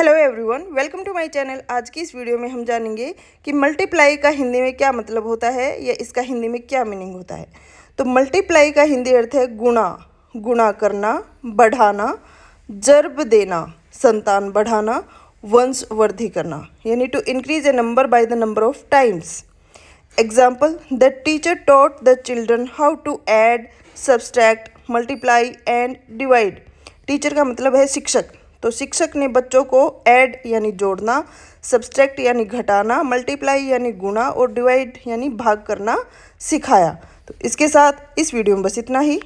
Hello everyone welcome to my channel आज की इस वीडियो में हम जानेंगे कि मल्टीप्लाई का हिंदी में क्या मतलब होता है या इसका हिंदी में क्या मीनिंग होता है। तो मल्टीप्लाई का हिंदी अर्थ है गुणा गुणा करना, बढ़ाना, जर्ब देना, संतान बढ़ाना, वंश वृद्धि करना। यानी to increase a number by the number of times example the teacher taught the children how to add subtract multiply and divide teacher का मतलब है शिक्षक। तो शिक्षक ने बच्चों को ऐड यानी जोड़ना सब्सट्रैक्ट यानी घटाना मल्टीप्लाई यानी गुणा और डिवाइड यानी भाग करना सिखाया। तो इसके साथ इस वीडियो में बस इतना ही।